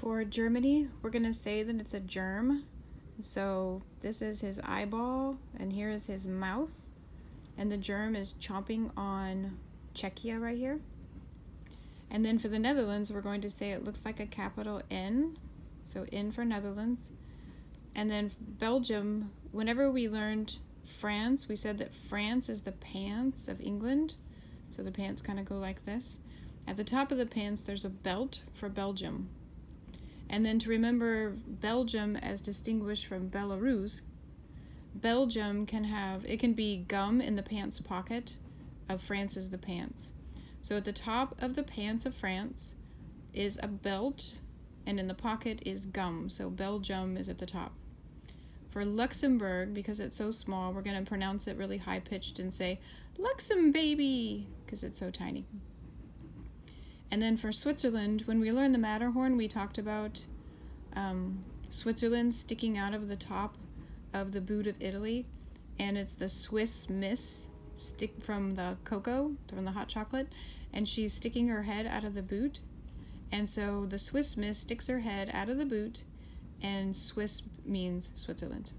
For Germany, we're going to say that it's a germ. So this is his eyeball, and here is his mouth. And the germ is chomping on Czechia right here. And then for the Netherlands, we're going to say it looks like a capital N. So N for Netherlands. And then Belgium, whenever we learned France, we said that France is the pants of England. So the pants kind of go like this. At the top of the pants, there's a belt for Belgium. And then to remember Belgium as distinguished from Belarus, Belgium can have, it can be gum in the pants pocket of France's the pants. So at the top of the pants of France is a belt, and in the pocket is gum. So Belgium is at the top. For Luxembourg, because it's so small, we're going to pronounce it really high pitched and say Luxem baby, because it's so tiny. And then for Switzerland, when we learned the Matterhorn, we talked about um, Switzerland sticking out of the top of the boot of Italy, and it's the Swiss Miss stick from the cocoa, from the hot chocolate, and she's sticking her head out of the boot. And so the Swiss Miss sticks her head out of the boot, and Swiss means Switzerland.